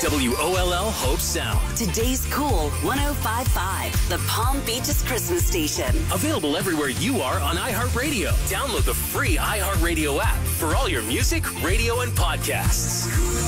WOLL Hobe Sound. Today's Cool 1055, the Palm Beaches Christmas station. Available everywhere you are on iHeartRadio. Download the free iHeartRadio app for all your music, radio, and podcasts.